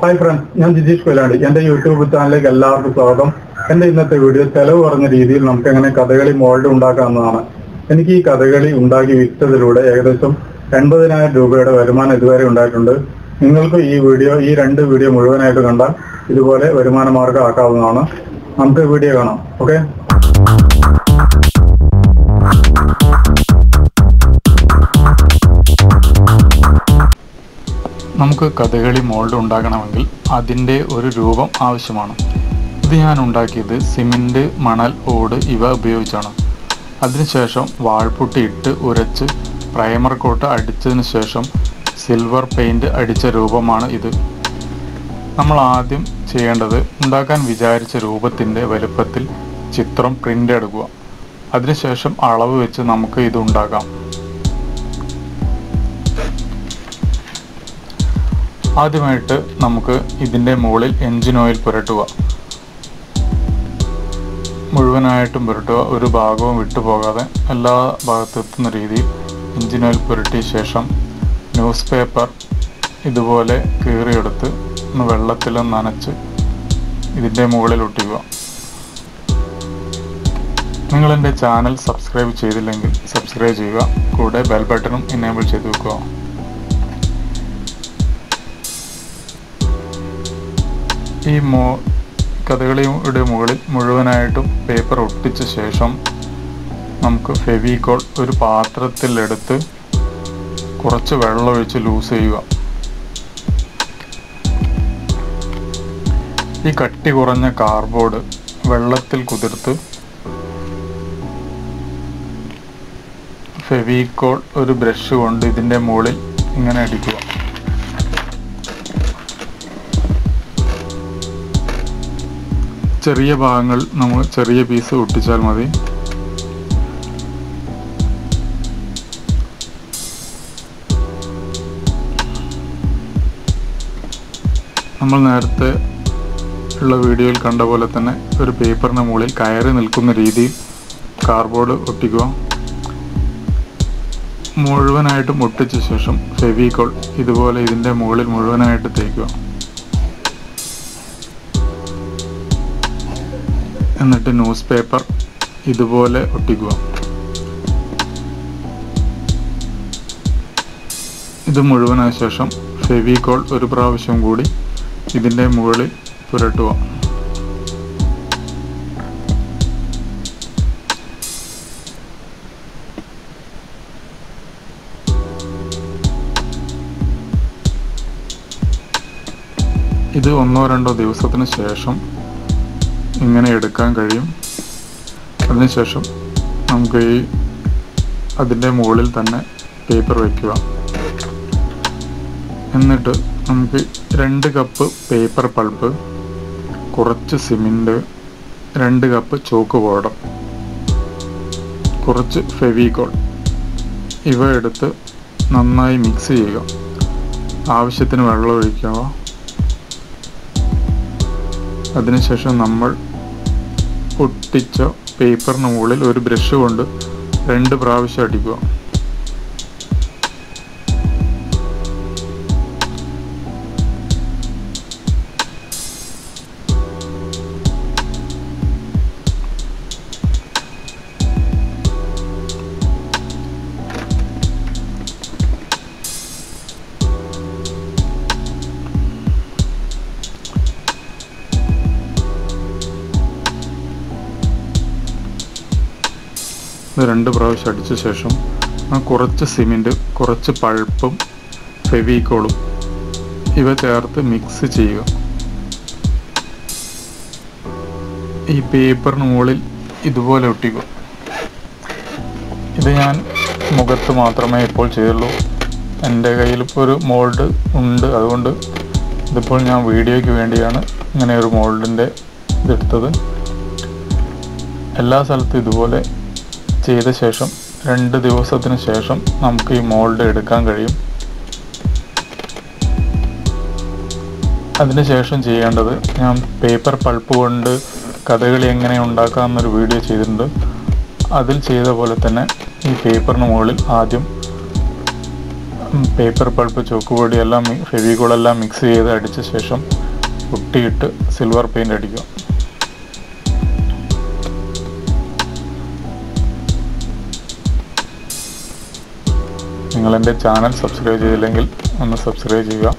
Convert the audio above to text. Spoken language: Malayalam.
ഹായ് ഫ്രണ്ട്സ് ഞാൻ ജിജീഷ് കൊലാണ് എന്റെ യൂട്യൂബ് ചാനലിലേക്ക് എല്ലാവർക്കും സ്വാഗതം. എന്റെ ഇന്നത്തെ വീഡിയോ ചെലവ് കുറഞ്ഞ രീതിയിൽ നമുക്ക് എങ്ങനെ കഥകളി മോൾഡ് ഉണ്ടാക്കാവുന്നതാണ്. എനിക്ക് ഈ കഥകളി ഉണ്ടാക്കി വിറ്റതിലൂടെ ഏകദേശം എൺപതിനായിരം രൂപയുടെ വരുമാനം ഇതുവരെ ഉണ്ടായിട്ടുണ്ട്. നിങ്ങൾക്ക് ഈ വീഡിയോ ഈ രണ്ട് വീഡിയോ മുഴുവനായിട്ട് കണ്ടാൽ ഇതുപോലെ വരുമാന മാർഗം ആക്കാവുന്നതാണ്. നമുക്ക് വീഡിയോ കാണാം. ഓക്കെ നമുക്ക് കഥകളി മോൾഡ് ഉണ്ടാകണമെങ്കിൽ അതിന്റെ ഒരു രൂപം ആവശ്യമാണ്. ഇത് ഞാൻ ഉണ്ടാക്കിയത് സിമെന്റ് മണൽ ഓട് ഇവ ഉപയോഗിച്ചാണ്. അതിനുശേഷം വാൾപുട്ടി ഇട്ട് ഉരച്ച് പ്രൈമർ കോട്ട് അടിച്ചതിന് ശേഷം സിൽവർ പെയിന്റ് അടിച്ച രൂപമാണ് ഇത്. നമ്മൾ ആദ്യം ചെയ്യേണ്ടത് ഉണ്ടാക്കാൻ വിചാരിച്ച രൂപത്തിന്റെ വലുപ്പത്തിൽ ചിത്രം പ്രിന്റ് എടുക്കുക. അതിനുശേഷം അളവ് വെച്ച് നമുക്ക് ഇത് ഉണ്ടാക്കാം. ആദ്യമായിട്ട് നമുക്ക് ഇതിന്റെ മുകളിൽ എൻജിൻ ഓയിൽ പുരട്ടുക. മുഴുവനായിട്ടും പുരട്ടുക. ഒരു ഭാഗവും വിട്ടുപോകാതെ എല്ലാ ഭാഗത്തെത്തുന്ന രീതിയിൽ എൻജിൻ ഓയിൽ പുരട്ടിയ ശേഷം ന്യൂസ് പേപ്പർ ഇതുപോലെ കീറിയെടുത്ത് ഒന്ന് വെള്ളത്തിൽ നനച്ച് ഇതിന്റെ മുകളിൽ ഒട്ടിക്കുക. നിങ്ങൾ എന്റെ ചാനൽ സബ്സ്ക്രൈബ് ചെയ്തില്ലെങ്കിൽ സബ്സ്ക്രൈബ് ചെയ്യുക. കൂടെ ബെൽ ബട്ടണും എനേബിൾ ചെയ്ത് വെക്കുക. ഈ മോ കഥകളിയുടെ മുകളിൽ മുഴുവനായിട്ടും പേപ്പർ ഒട്ടിച്ച ശേഷം നമുക്ക് ഫെവിക്കോൾ ഒരു പാത്രത്തിലെടുത്ത് കുറച്ച് വെള്ളമൊഴിച്ച് ലൂസ് ചെയ്യുക. ഈ കട്ടി കുറഞ്ഞ കാർബോർഡ് വെള്ളത്തിൽ കുതിർത്ത് ഫെവിക്കോൾ ഒരു ബ്രഷ് കൊണ്ട് ഇതിന്റെ മുകളിൽ ഇങ്ങനെ അടിക്കുക. ചെറിയ ഭാഗങ്ങൾ നമ്മൾ ചെറിയ പീസ് ഒട്ടിച്ചാൽ മതി. നമ്മൾ നേരത്തെ ഉള്ള വീഡിയോയിൽ കണ്ട പോലെ തന്നെ ഒരു പേപ്പറിന് മുകളിൽ കയറി നിൽക്കുന്ന രീതിയിൽ കാർഡ്ബോർഡ് ഒട്ടിക്കുക. മുഴുവനായിട്ടും ഒട്ടിച്ച ശേഷം ഫെവിക്കോൾ ഇതുപോലെ ഇതിന്റെ മുകളിൽ മുഴുവനായിട്ട് തേക്കുക. എന്നിട്ട് ന്യൂസ് പേപ്പർ ഇതുപോലെ ഒട്ടിക്കുക. ഇത് മുഴുവനായ ശേഷം ഫെവിക്കോൾ ഒരു പ്രാവശ്യം കൂടി ഇതിന്റെ മുകളിൽ പുരട്ടുക. ഇത് ഒന്നോ രണ്ടോ ദിവസത്തിന് ശേഷം ഇങ്ങനെ എടുക്കാൻ കഴിയും. അതിനുശേഷം നമുക്ക് ഈ അതിന്റെ മുകളിൽ തന്നെ പേപ്പർ വയ്ക്കുക എന്നിട്ട് നമുക്ക് രണ്ട് കപ്പ് പേപ്പർ പൾപ്പ് കുറച്ച് സിമന്റ് രണ്ട് കപ്പ് ചോക്ക് പൗഡർ കുറച്ച് ഫെവിക്കോൾ ഇവ എടുത്ത് നന്നായി മിക്സ് ചെയ്യുക. ആവശ്യത്തിന് വെള്ളം ഒഴിക്കുക. അതിനുശേഷം നമ്മൾ ഒട്ടിച്ച പേപ്പറിന് മുകളിൽ ഒരു ബ്രഷ് കൊണ്ട് രണ്ട് പ്രാവശ്യം അടിക്കുക. ഇത് രണ്ട് പ്രാവശ്യം അടിച്ച ശേഷം ആ കുറച്ച് സിമെന്റ് കുറച്ച് പഴുപ്പും ഫെവിക്കോളും ഇവ ചേർത്ത് മിക്സ് ചെയ്യുക. ഈ പേപ്പറിന് മുകളിൽ ഇതുപോലെ ഒട്ടിക്കും ഇത് ഞാൻ മുഖത്ത് മാത്രമേ ഇപ്പോൾ ചെയ്യുള്ളൂ. എന്റെ കയ്യിൽ ഇപ്പോൾ ഒരു മോൾഡ് ഉണ്ട്. അതുകൊണ്ട് ഇതിപ്പോൾ ഞാൻ വീഡിയോയ്ക്ക് വേണ്ടിയാണ് ഇങ്ങനെ ഒരു മോൾഡിന്റെ ഇതെടുത്തത് എല്ലാ സ്ഥലത്തും ഇതുപോലെ ചെയ്ത ശേഷം രണ്ട് ദിവസത്തിന് ശേഷം നമുക്ക് ഈ മോൾഡ് എടുക്കാൻ കഴിയും. അതിനുശേഷം ചെയ്യേണ്ടത് ഞാൻ പേപ്പർ പൾപ്പ് കൊണ്ട് കഥകളി എങ്ങനെ ഉണ്ടാക്കാമെന്നൊരു വീഡിയോ ചെയ്തിട്ടുണ്ട്. അതിൽ ചെയ്ത പോലെ തന്നെ ഈ പേപ്പറിന് മുകളിൽ ആദ്യം പേപ്പർ പൾപ്പ് ചോക്കുപൊടി എല്ലാം ഫെവിക്കോളെല്ലാം മിക്സ് ചെയ്ത് അടിച്ച ശേഷം ഒട്ടിയിട്ട് സിൽവർ പെയിന്റ് അടിക്കുക. നിങ്ങൾ എന്റെ ചാനൽ സബ്സ്ക്രൈബ് ചെയ്തില്ലെങ്കിൽ ഒന്ന് സബ്സ്ക്രൈബ് ചെയ്യുക.